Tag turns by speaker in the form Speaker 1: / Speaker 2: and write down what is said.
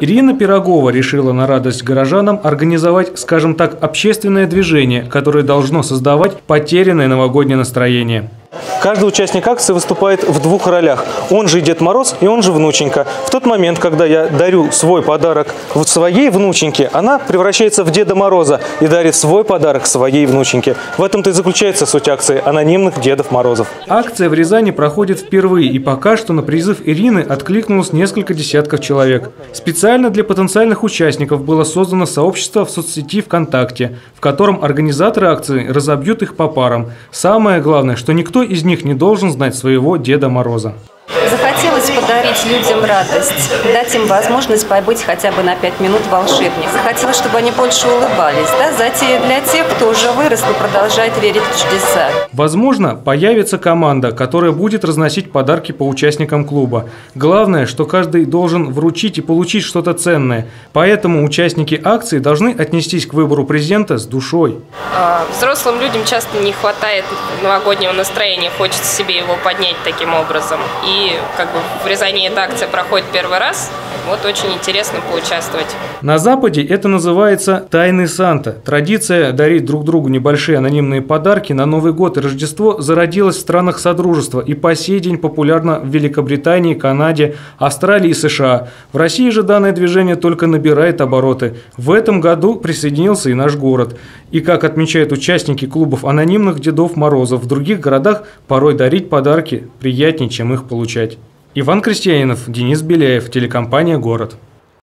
Speaker 1: Ирина Пирогова решила на радость горожанам организовать, скажем так, общественное движение, которое должно создавать потерянное новогоднее настроение.
Speaker 2: Каждый участник акции выступает в двух ролях. Он же Дед Мороз и он же внученька. В тот момент, когда я дарю свой подарок вот своей внученьке, она превращается в Деда Мороза и дарит свой подарок своей внученьке. В этом-то и заключается суть акции анонимных Дедов Морозов.
Speaker 1: Акция в Рязани проходит впервые, и пока что на призыв Ирины откликнулось несколько десятков человек. Специально для потенциальных участников было создано сообщество в соцсети ВКонтакте, в котором организаторы акции разобьют их по парам. Самое главное, что никто из них не должен знать своего Деда Мороза.
Speaker 3: Захотелось подарить людям радость, дать им возможность побыть хотя бы на пять минут волшебник. Захотелось, чтобы они больше улыбались. Да? Затея для тех, кто уже вырос и продолжает верить в чудеса.
Speaker 1: Возможно, появится команда, которая будет разносить подарки по участникам клуба. Главное, что каждый должен вручить и получить что-то ценное. Поэтому участники акции должны отнестись к выбору президента с душой.
Speaker 4: А, взрослым людям часто не хватает новогоднего настроения, хочется себе его поднять таким образом. И как бы в Рязани эта акция проходит первый раз, вот очень интересно поучаствовать.
Speaker 1: На Западе это называется «Тайный Санта». Традиция дарить друг другу небольшие анонимные подарки на Новый год и Рождество зародилась в странах Содружества и по сей день популярна в Великобритании, Канаде, Австралии и США. В России же данное движение только набирает обороты. В этом году присоединился и наш город. И как отмечают участники клубов анонимных Дедов Морозов, в других городах порой дарить подарки приятнее, чем их получать. Иван Крестьянинов, Денис Беляев, телекомпания «Город».